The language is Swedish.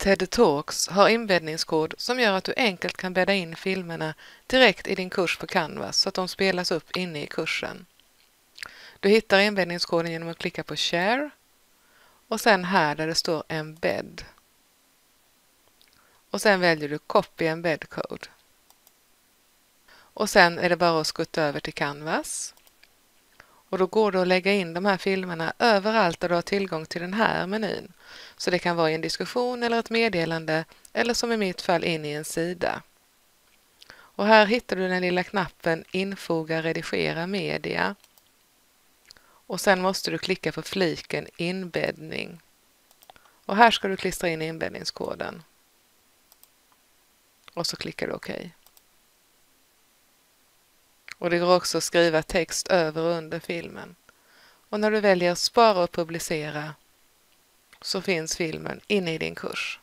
TED Talks har inbäddningskod som gör att du enkelt kan bädda in filmerna direkt i din kurs på Canvas så att de spelas upp inne i kursen. Du hittar inbäddningskoden genom att klicka på Share och sen här där det står Embed. Och sen väljer du Copy Embed Code. Och sen är det bara att skutta över till Canvas. Och då går det att lägga in de här filmerna överallt där du har tillgång till den här menyn. Så det kan vara i en diskussion eller ett meddelande eller som i mitt fall in i en sida. Och här hittar du den lilla knappen Infoga redigera media. Och sen måste du klicka på fliken Inbäddning. Och här ska du klistra in inbäddningskoden. Och så klickar du OK. Och det går också att skriva text över och under filmen. Och när du väljer spara och publicera så finns filmen inne i din kurs.